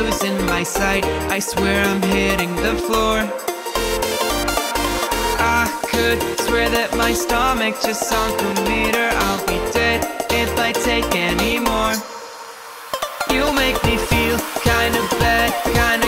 losing my sight. I swear I'm hitting the floor. I could swear that my stomach just sunk a meter. I'll be dead if I take any more. You make me feel kinda bad, kinda